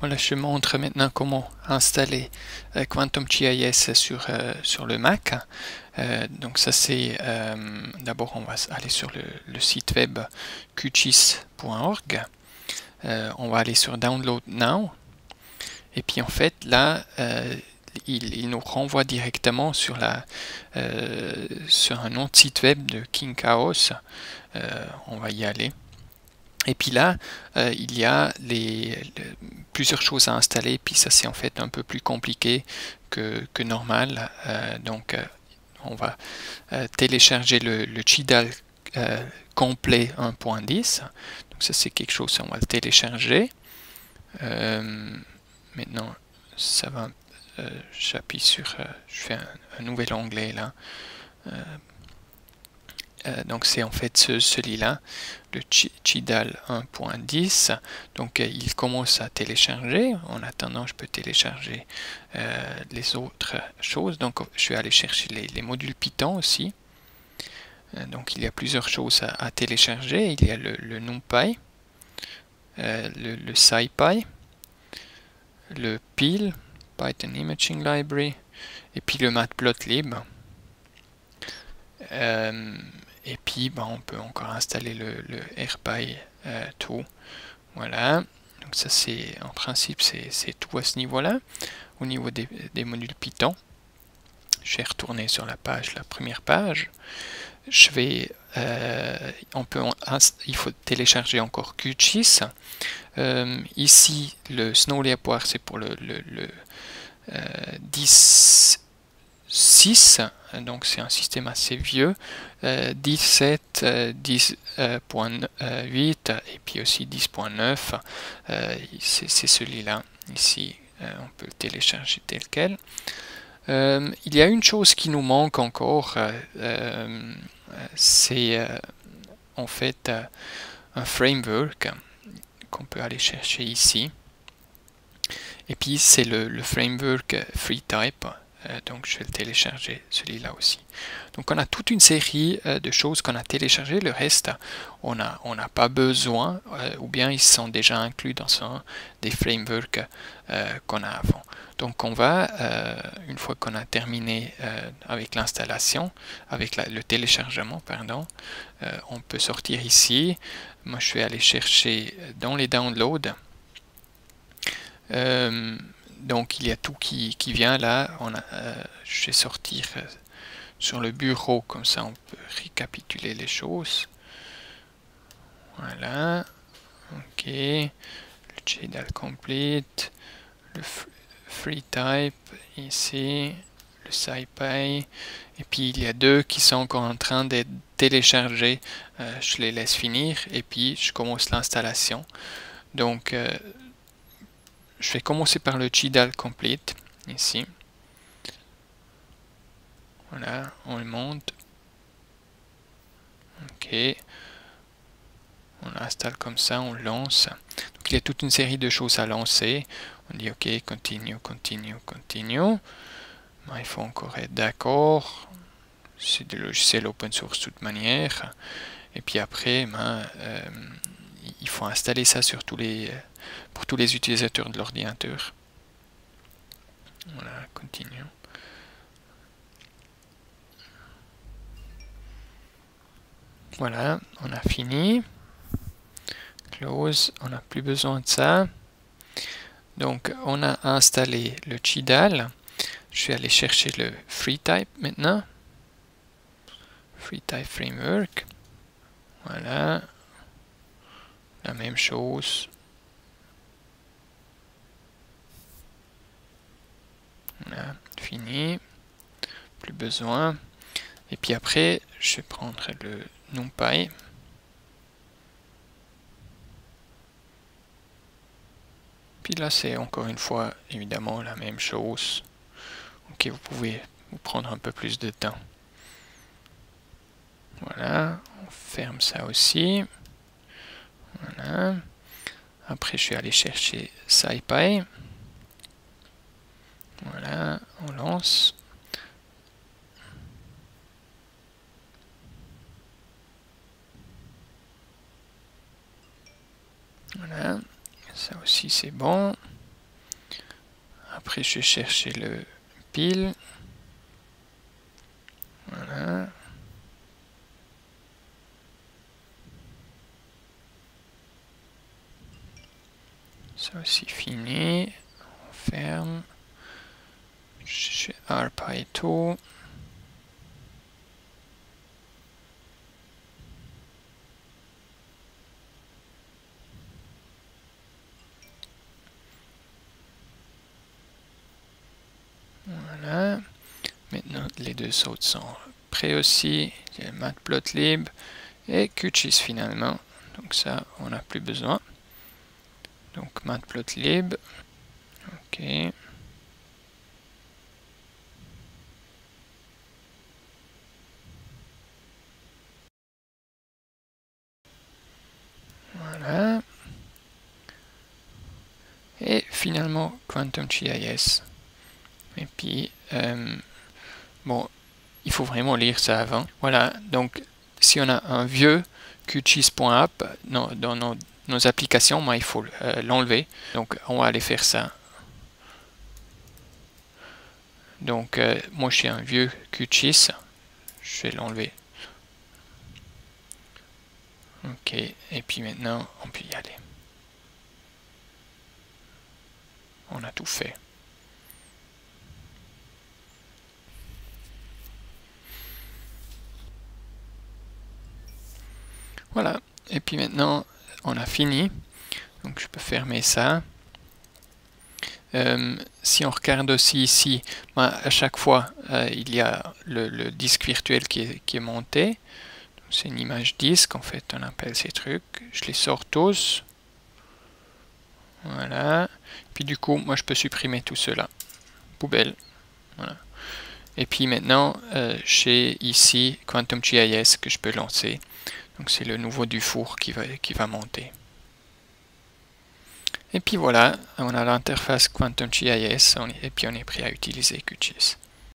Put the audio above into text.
Voilà, je montre maintenant comment installer euh, Quantum GIS sur, euh, sur le Mac. Euh, donc ça c'est, d'abord on va aller sur le, site web qchis.org. on va aller sur Download Now. Et puis en fait là, il, nous renvoie directement sur, la, sur un autre site web de King Chaos. on va y aller. Et puis là, euh, il y a les, plusieurs choses à installer, puis ça c'est en fait un peu plus compliqué que, normal. Euh, donc euh, on va télécharger le, CHIDAL complet 1.10. Donc ça c'est quelque chose, on va le télécharger. maintenant, ça va, j'appuie sur, je fais un, nouvel onglet là euh, donc c'est en fait ce, celui-là, le Chidal 1.10. Donc euh, il commence à télécharger. En attendant, je peux télécharger euh, les autres choses. Donc je vais aller chercher les, modules Python aussi. donc il y a plusieurs choses à, télécharger. Il y a le, NumPy, le, SciPy, le PIL, Python Imaging Library, et puis le Matplotlib. Ben, on peut encore installer le, le AirPy euh, tout. Voilà. Donc ça, c'est en principe, c'est tout à ce niveau-là. Au niveau des, modules Python, je vais retourner sur la page, la première page. Je vais, euh, on peut, il faut télécharger encore QGIS. Euh, ici, le Snow Leopard, c'est pour le, le, le 10 6, donc c'est un système assez vieux, 17, 10.8 et puis aussi 10.9, euh, c'est celui-là, ici euh, on peut le télécharger tel quel. Euh, il y a une chose qui nous manque encore, c'est en fait un framework qu'on peut aller chercher ici. Et puis c'est le, le, framework FreeType euh, donc je vais le télécharger celui-là aussi. Donc on a toute une série euh, de choses qu'on a téléchargées. Le reste, on n'a pas besoin, euh, ou bien ils sont déjà inclus dans des frameworks qu'on a avant. Donc on va, une fois qu'on a terminé avec l'installation, avec le téléchargement, pardon, on peut sortir ici. Moi je vais aller chercher dans les downloads donc il y a tout qui, vient là. Euh, je vais sortir euh, sur le bureau, comme ça on peut récapituler les choses. Voilà. Ok. Le JDAL complete. Le free type ici. Le SciPy. Et puis il y a deux qui sont encore en train d'être téléchargés. Euh, je les laisse finir. Et puis je commence l'installation. Donc je vais commencer par le Chidal Complete, ici. Voilà, on le monte. Ok. On l'installe comme ça, on lance. Donc il y a toute une série de choses à lancer. On dit ok, continue, continue, continue. il faut encore être d'accord. C'est des logiciels open source de toute manière. Et puis après, ben, euh, il faut installer ça sur tous les pour tous les utilisateurs de l'ordinateur. Voilà, continue. Voilà, on a fini. Close, on n'a plus besoin de ça. Donc, on a installé le Chidal. Je vais aller chercher le FreeType maintenant. FreeType Framework. Voilà. La même chose. fini. Plus besoin. Et puis après, je vais prendre le NumPy. Puis là, c'est encore une fois, évidemment, la même chose. Ok, vous pouvez vous prendre un peu plus de temps. Voilà, on ferme ça aussi. Voilà. Après, je vais aller chercher SciPy. Voilà, on lance. Voilà, ça aussi c'est bon. Après, je vais chercher le pile. Voilà. Ça aussi fini. On ferme. Je arpaito. Voilà. Maintenant, les deux autres sont prêts aussi. Il y a Matplotlib et QGIS finalement. Donc ça, on n'a plus besoin. Donc matplotlib. Ok. Voilà. Et finalement Quantum GIS. Et puis, euh, bon, il faut vraiment lire ça avant. Voilà, donc si on a un vieux QGIS.app dans nos nos applications, mais il faut euh, l'enlever. Donc on va aller faire ça. Donc euh, moi j'ai un vieux QGIS, je vais l'enlever. Ok, et puis maintenant on peut y aller. On a tout fait. Voilà, et puis maintenant on a fini. Donc je peux fermer ça. Euh, si on regarde aussi ici, à chaque fois, euh, il y a le, disque virtuel qui est, monté. C'est une image disque, en fait, on appelle ces trucs. Je les sors tous. Voilà. Puis du coup, moi, je peux supprimer tout cela. Poubelle. Et puis maintenant, euh, j'ai ici Quantum GIS que je peux lancer. Donc c'est le nouveau du four qui va, qui va monter. Et puis voilà, on a l'interface Quantum GIS et puis on est prêt à utiliser QGIS.